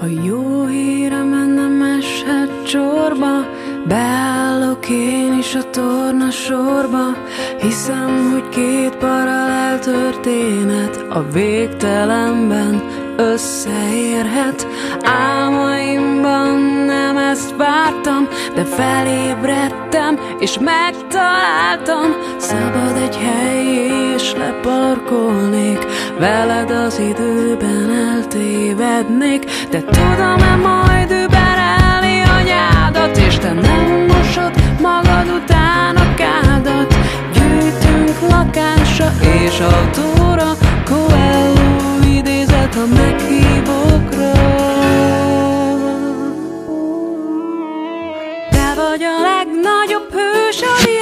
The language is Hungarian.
A jó híre menne meshet csorba, Beállok én is a torna sorba, Hiszem, hogy két paralel történet A végtelenben összeérhet. Álmaimban nem ezt vártam De felébredtem és megtaláltam. Szabad egy hely és leparkolnék. Veled az időben eltévednék. De tudom-e majd legnagyobb hős a